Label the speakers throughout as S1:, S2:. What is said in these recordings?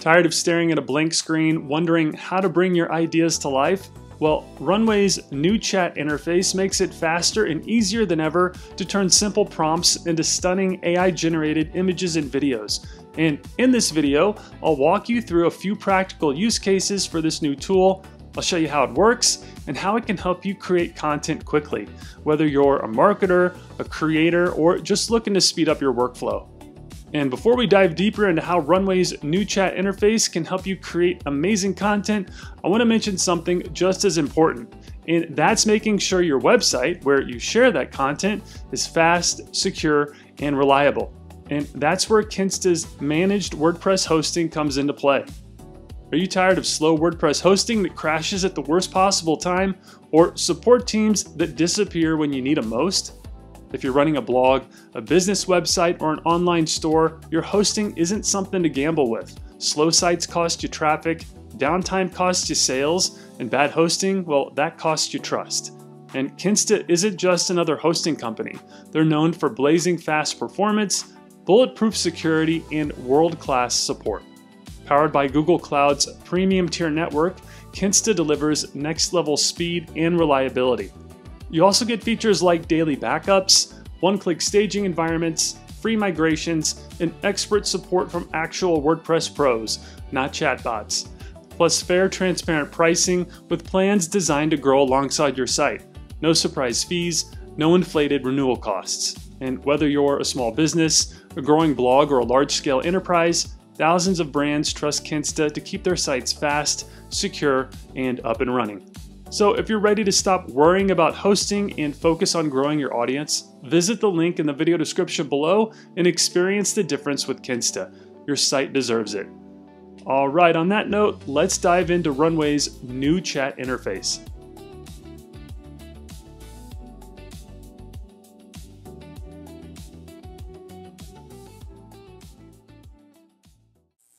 S1: Tired of staring at a blank screen, wondering how to bring your ideas to life? Well, Runway's new chat interface makes it faster and easier than ever to turn simple prompts into stunning AI generated images and videos. And in this video, I'll walk you through a few practical use cases for this new tool. I'll show you how it works and how it can help you create content quickly, whether you're a marketer, a creator, or just looking to speed up your workflow. And before we dive deeper into how Runway's new chat interface can help you create amazing content, I want to mention something just as important. And that's making sure your website, where you share that content, is fast, secure, and reliable. And that's where Kinsta's managed WordPress hosting comes into play. Are you tired of slow WordPress hosting that crashes at the worst possible time, or support teams that disappear when you need them most? If you're running a blog, a business website, or an online store, your hosting isn't something to gamble with. Slow sites cost you traffic, downtime costs you sales, and bad hosting, well, that costs you trust. And Kinsta isn't just another hosting company. They're known for blazing fast performance, bulletproof security, and world class support. Powered by Google Cloud's premium tier network, Kinsta delivers next level speed and reliability. You also get features like daily backups, one-click staging environments, free migrations, and expert support from actual WordPress pros, not chatbots. Plus fair, transparent pricing with plans designed to grow alongside your site. No surprise fees, no inflated renewal costs. And whether you're a small business, a growing blog, or a large-scale enterprise, thousands of brands trust Kinsta to keep their sites fast, secure, and up and running. So if you're ready to stop worrying about hosting and focus on growing your audience, visit the link in the video description below and experience the difference with Kinsta. Your site deserves it. Alright, on that note, let's dive into Runway's new chat interface.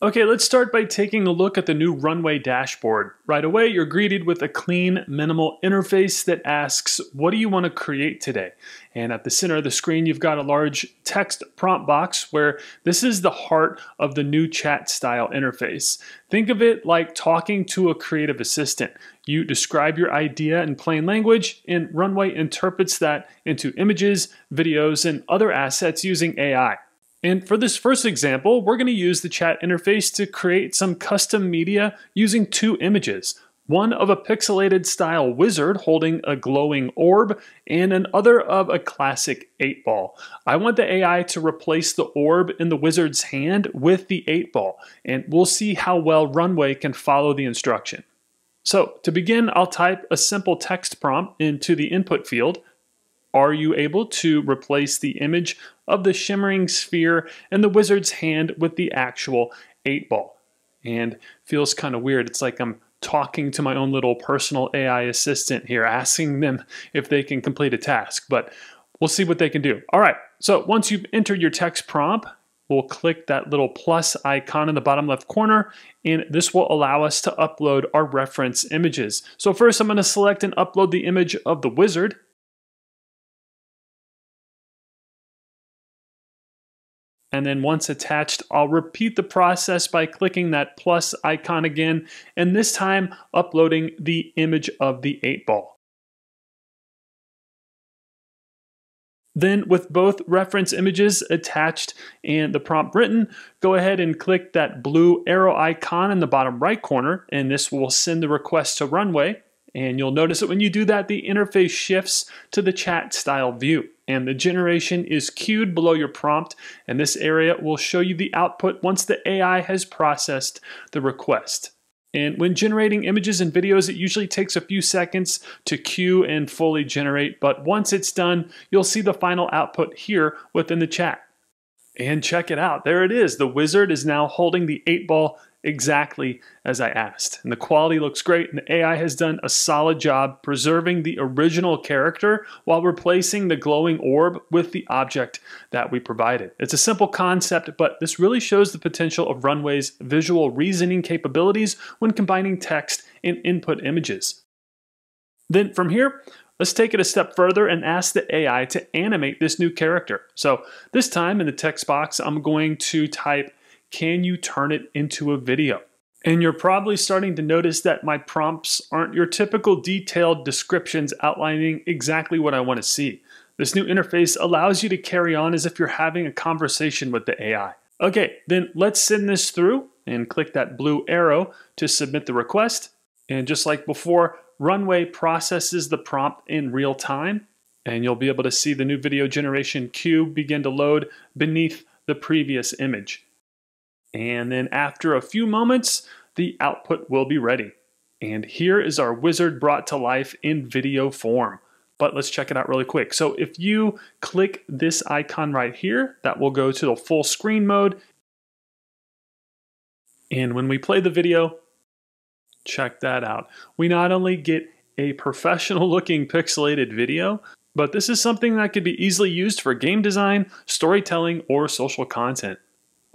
S1: Okay, let's start by taking a look at the new Runway dashboard. Right away, you're greeted with a clean, minimal interface that asks, what do you want to create today? And at the center of the screen, you've got a large text prompt box where this is the heart of the new chat style interface. Think of it like talking to a creative assistant. You describe your idea in plain language, and Runway interprets that into images, videos, and other assets using AI. And for this first example, we're going to use the chat interface to create some custom media using two images. One of a pixelated style wizard holding a glowing orb, and another of a classic 8 ball. I want the AI to replace the orb in the wizard's hand with the 8 ball, and we'll see how well Runway can follow the instruction. So to begin, I'll type a simple text prompt into the input field. Are you able to replace the image of the shimmering sphere in the wizard's hand with the actual eight ball? And feels kind of weird. It's like I'm talking to my own little personal AI assistant here, asking them if they can complete a task, but we'll see what they can do. All right, so once you've entered your text prompt, we'll click that little plus icon in the bottom left corner, and this will allow us to upload our reference images. So first I'm gonna select and upload the image of the wizard, And then once attached, I'll repeat the process by clicking that plus icon again, and this time uploading the image of the 8 ball. Then with both reference images attached and the prompt written, go ahead and click that blue arrow icon in the bottom right corner, and this will send the request to Runway. And you'll notice that when you do that, the interface shifts to the chat style view. And the generation is queued below your prompt, and this area will show you the output once the AI has processed the request. And when generating images and videos, it usually takes a few seconds to queue and fully generate, but once it's done, you'll see the final output here within the chat. And check it out, there it is. The wizard is now holding the 8 ball exactly as I asked. And the quality looks great, and the AI has done a solid job preserving the original character while replacing the glowing orb with the object that we provided. It's a simple concept, but this really shows the potential of Runway's visual reasoning capabilities when combining text and input images. Then from here, Let's take it a step further and ask the AI to animate this new character. So this time in the text box, I'm going to type can you turn it into a video? And you're probably starting to notice that my prompts aren't your typical detailed descriptions outlining exactly what I want to see. This new interface allows you to carry on as if you're having a conversation with the AI. Okay, then let's send this through and click that blue arrow to submit the request. And just like before, Runway processes the prompt in real time, and you'll be able to see the new video generation queue begin to load beneath the previous image. And then after a few moments, the output will be ready. And here is our wizard brought to life in video form. But let's check it out really quick. So if you click this icon right here, that will go to the full screen mode. And when we play the video, check that out. We not only get a professional looking pixelated video, but this is something that could be easily used for game design, storytelling, or social content.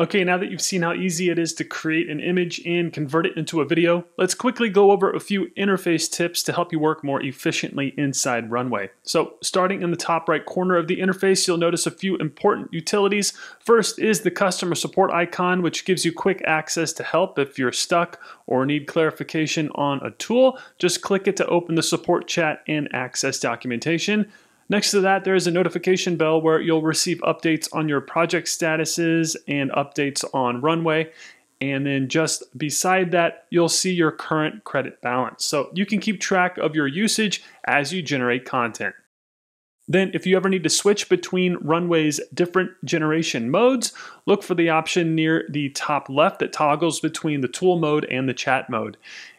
S1: Okay, now that you've seen how easy it is to create an image and convert it into a video, let's quickly go over a few interface tips to help you work more efficiently inside Runway. So starting in the top right corner of the interface, you'll notice a few important utilities. First is the customer support icon, which gives you quick access to help if you're stuck or need clarification on a tool. Just click it to open the support chat and access documentation. Next to that, there is a notification bell where you'll receive updates on your project statuses and updates on Runway. And then just beside that, you'll see your current credit balance. So you can keep track of your usage as you generate content. Then, if you ever need to switch between Runway's different generation modes, look for the option near the top left that toggles between the tool mode and the chat mode.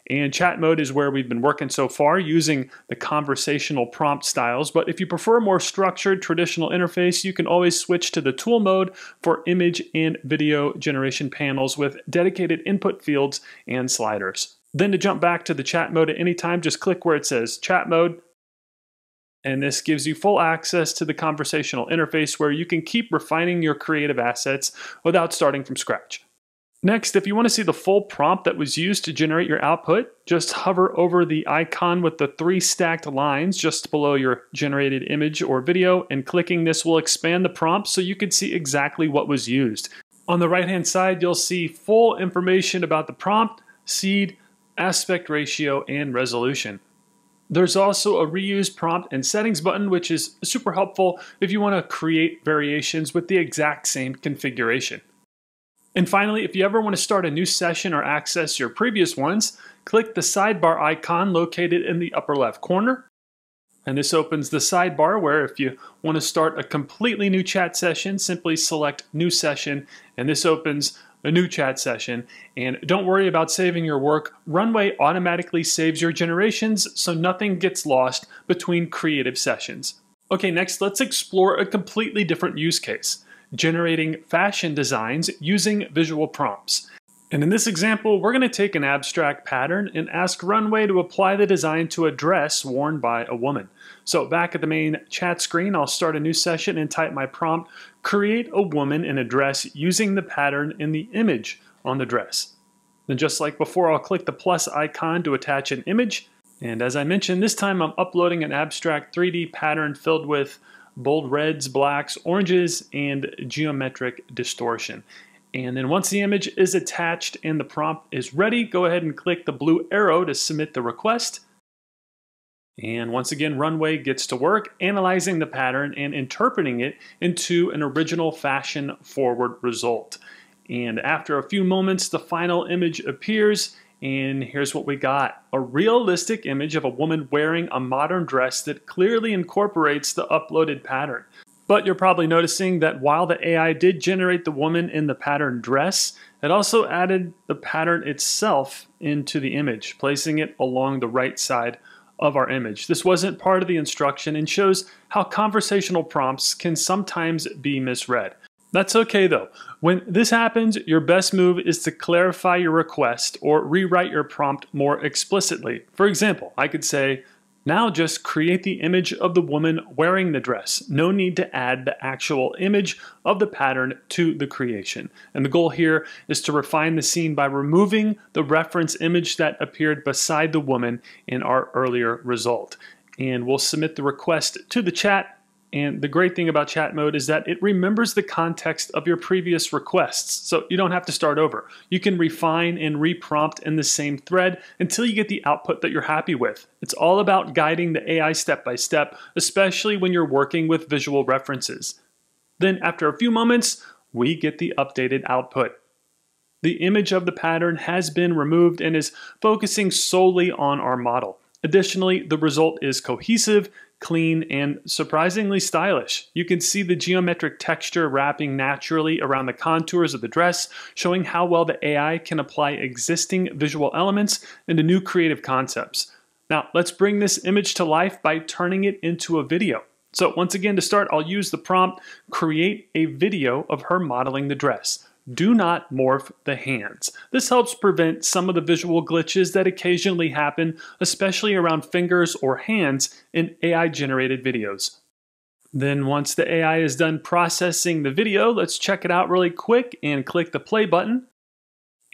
S1: And chat mode is where we've been working so far using the conversational prompt styles. But if you prefer a more structured traditional interface, you can always switch to the tool mode for image and video generation panels with dedicated input fields and sliders. Then to jump back to the chat mode at any time, just click where it says chat mode, and this gives you full access to the conversational interface where you can keep refining your creative assets without starting from scratch. Next, if you want to see the full prompt that was used to generate your output, just hover over the icon with the three stacked lines just below your generated image or video, and clicking this will expand the prompt so you can see exactly what was used. On the right hand side, you'll see full information about the prompt, seed, aspect ratio, and resolution. There's also a reuse prompt and settings button, which is super helpful if you want to create variations with the exact same configuration. And finally, if you ever want to start a new session or access your previous ones, click the sidebar icon located in the upper left corner. And this opens the sidebar where if you want to start a completely new chat session, simply select New Session, and this opens a new chat session. And don't worry about saving your work. Runway automatically saves your generations so nothing gets lost between creative sessions. Okay, next let's explore a completely different use case, generating fashion designs using visual prompts. And in this example, we're going to take an abstract pattern and ask Runway to apply the design to a dress worn by a woman. So back at the main chat screen, I'll start a new session and type my prompt, create a woman in a dress using the pattern in the image on the dress. Then just like before, I'll click the plus icon to attach an image. And as I mentioned, this time I'm uploading an abstract 3D pattern filled with bold reds, blacks, oranges, and geometric distortion. And then once the image is attached and the prompt is ready, go ahead and click the blue arrow to submit the request. And once again, Runway gets to work analyzing the pattern and interpreting it into an original fashion forward result. And after a few moments, the final image appears, and here's what we got. A realistic image of a woman wearing a modern dress that clearly incorporates the uploaded pattern. But you're probably noticing that while the AI did generate the woman in the pattern dress, it also added the pattern itself into the image, placing it along the right side of our image. This wasn't part of the instruction and shows how conversational prompts can sometimes be misread. That's okay though. When this happens, your best move is to clarify your request or rewrite your prompt more explicitly. For example, I could say, now just create the image of the woman wearing the dress. No need to add the actual image of the pattern to the creation. And the goal here is to refine the scene by removing the reference image that appeared beside the woman in our earlier result. And we'll submit the request to the chat And the great thing about chat mode is that it remembers the context of your previous requests. So you don't have to start over. You can refine and reprompt in the same thread until you get the output that you're happy with. It's all about guiding the AI step by step, especially when you're working with visual references. Then after a few moments, we get the updated output. The image of the pattern has been removed and is focusing solely on our model. Additionally, the result is cohesive, clean, and surprisingly stylish. You can see the geometric texture wrapping naturally around the contours of the dress, showing how well the AI can apply existing visual elements into new creative concepts. Now, let's bring this image to life by turning it into a video. So once again, to start, I'll use the prompt, create a video of her modeling the dress do not morph the hands. This helps prevent some of the visual glitches that occasionally happen, especially around fingers or hands in AI generated videos. Then once the AI is done processing the video, let's check it out really quick and click the play button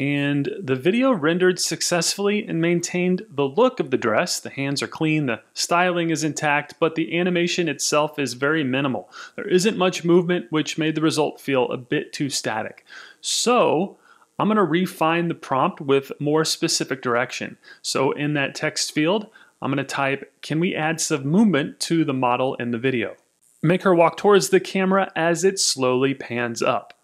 S1: and the video rendered successfully and maintained the look of the dress. The hands are clean, the styling is intact, but the animation itself is very minimal. There isn't much movement, which made the result feel a bit too static. So I'm going to refine the prompt with more specific direction. So in that text field, I'm going to type, can we add some movement to the model in the video? Make her walk towards the camera as it slowly pans up.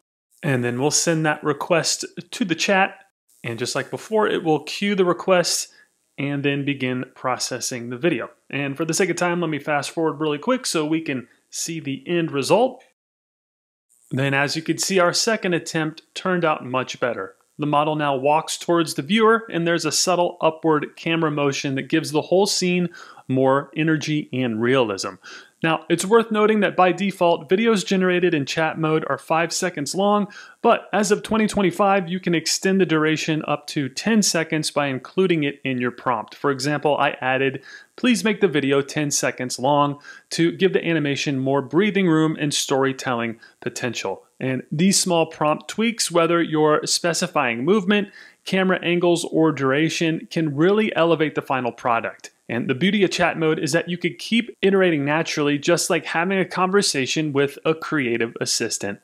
S1: And then we'll send that request to the chat. And just like before, it will queue the request and then begin processing the video. And for the sake of time, let me fast forward really quick so we can see the end result. Then as you can see, our second attempt turned out much better. The model now walks towards the viewer and there's a subtle upward camera motion that gives the whole scene more energy and realism. Now, it's worth noting that by default, videos generated in chat mode are 5 seconds long, but as of 2025, you can extend the duration up to 10 seconds by including it in your prompt. For example, I added, please make the video 10 seconds long to give the animation more breathing room and storytelling potential. And these small prompt tweaks, whether you're specifying movement, camera angles, or duration, can really elevate the final product. And the beauty of chat mode is that you could keep iterating naturally, just like having a conversation with a creative assistant.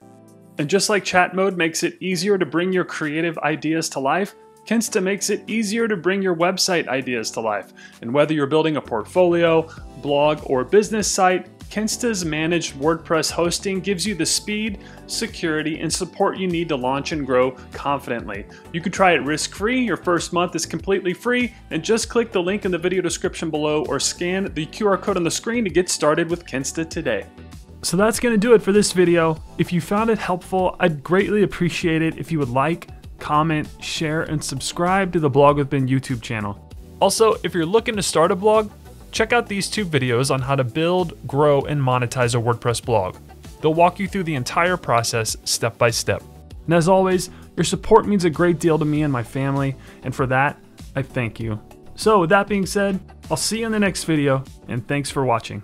S1: And just like chat mode makes it easier to bring your creative ideas to life, Kinsta makes it easier to bring your website ideas to life. And whether you're building a portfolio, blog, or business site, Kinsta's managed WordPress hosting gives you the speed, security, and support you need to launch and grow confidently. You can try it risk-free, your first month is completely free, and just click the link in the video description below or scan the QR code on the screen to get started with Kinsta today. So that's going to do it for this video. If you found it helpful, I'd greatly appreciate it if you would like, comment, share, and subscribe to the Blog with Ben YouTube channel. Also, if you're looking to start a blog, check out these two videos on how to build, grow, and monetize a WordPress blog. They'll walk you through the entire process step by step. And as always, your support means a great deal to me and my family, and for that, I thank you. So with that being said, I'll see you in the next video, and thanks for watching.